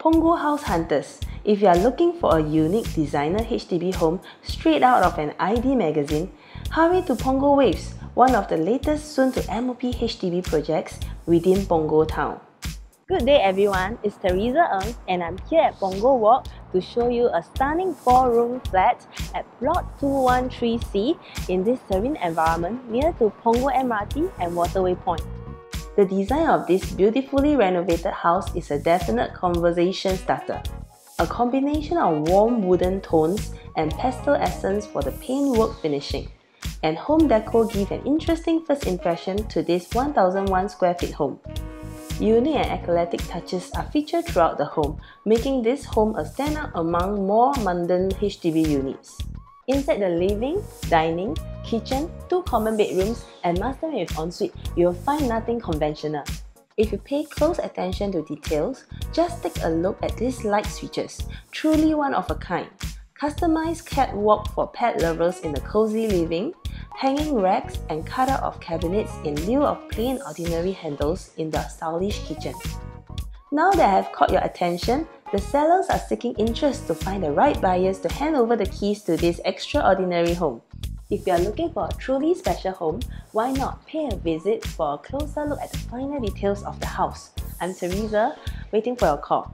Punggol House Hunters. If you are looking for a unique designer HDB home straight out of an ID magazine, hurry to Punggol Waves, one of the latest soon to MOP HDB projects within Punggol Town. Good day everyone, it's Theresa Ng and I'm here at Punggol Walk to show you a stunning 4-room flat at Block 213C in this serene environment near to Punggol MRT and Waterway Point. The design of this beautifully renovated house is a definite conversation starter. A combination of warm wooden tones and pastel essence for the paintwork finishing. And home decor give an interesting first impression to this 1001 square feet home. Unique and eclectic touches are featured throughout the home, making this home a standout among more mundane HDB units. Inside the living, dining, kitchen, two common bedrooms, and master with ensuite, you will find nothing conventional. If you pay close attention to details, just take a look at these light switches, truly one of a kind. Customized catwalk for pet lovers in the cozy living, hanging racks and cutout of cabinets in lieu of plain ordinary handles in the stylish kitchen. Now that I have caught your attention, the sellers are seeking interest to find the right buyers to hand over the keys to this extraordinary home. If you are looking for a truly special home, why not pay a visit for a closer look at the finer details of the house? I'm Theresa, waiting for your call.